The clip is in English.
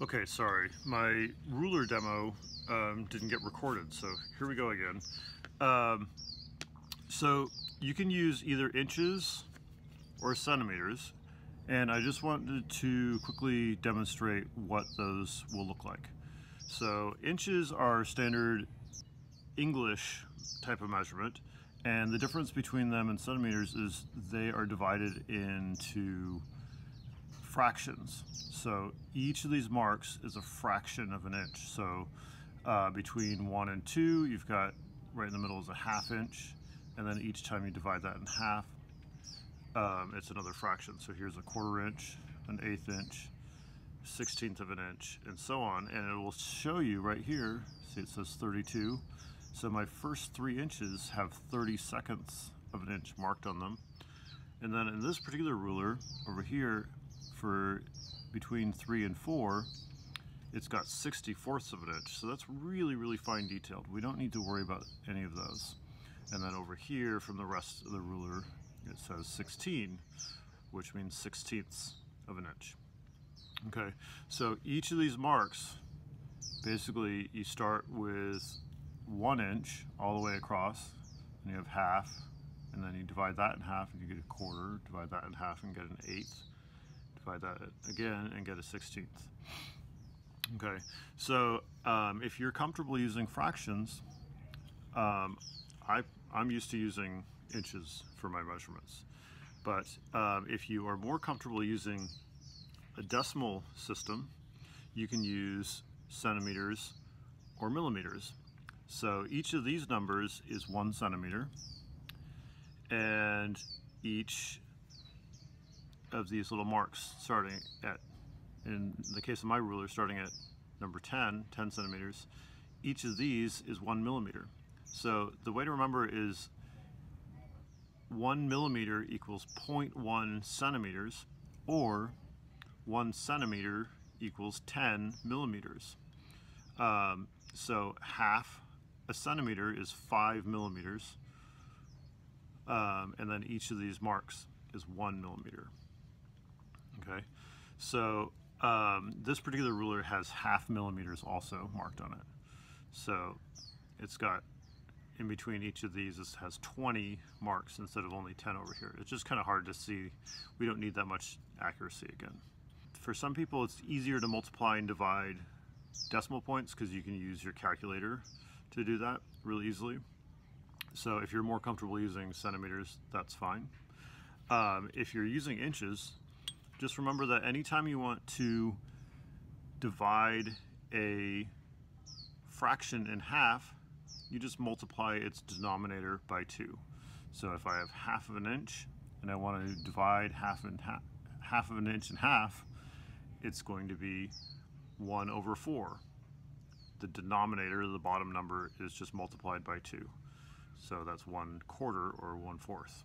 Okay, sorry. My ruler demo um, didn't get recorded, so here we go again. Um, so you can use either inches or centimeters, and I just wanted to quickly demonstrate what those will look like. So inches are standard English type of measurement, and the difference between them and centimeters is they are divided into fractions. So each of these marks is a fraction of an inch. So uh, between one and two, you've got right in the middle is a half inch. And then each time you divide that in half, um, it's another fraction. So here's a quarter inch, an eighth inch, 16th of an inch, and so on. And it will show you right here, see it says 32. So my first three inches have 30 seconds of an inch marked on them. And then in this particular ruler over here, for between three and four, it's got 60 fourths of an inch. So that's really, really fine detailed. We don't need to worry about any of those. And then over here from the rest of the ruler, it says 16, which means 16ths of an inch. Okay, so each of these marks, basically you start with one inch all the way across, and you have half, and then you divide that in half and you get a quarter, divide that in half and get an eighth, divide that again and get a 16th. Okay, so um, if you're comfortable using fractions, um, I, I'm used to using inches for my measurements. But um, if you are more comfortable using a decimal system, you can use centimeters or millimeters. So each of these numbers is one centimeter, and each of these little marks starting at, in the case of my ruler, starting at number 10, 10 centimeters, each of these is one millimeter. So the way to remember is one millimeter equals 0.1 centimeters, or one centimeter equals 10 millimeters. Um, so half a centimeter is five millimeters, um, and then each of these marks is one millimeter. Okay, so um, this particular ruler has half millimeters also marked on it. So it's got in between each of these it has 20 marks instead of only 10 over here. It's just kind of hard to see. We don't need that much accuracy again. For some people it's easier to multiply and divide decimal points because you can use your calculator to do that really easily. So if you're more comfortable using centimeters, that's fine. Um, if you're using inches, just remember that anytime you want to divide a fraction in half, you just multiply its denominator by 2. So if I have half of an inch and I want to divide half, half, half of an inch in half, it's going to be 1 over 4. The denominator, the bottom number, is just multiplied by 2. So that's 1 quarter or 1 fourth.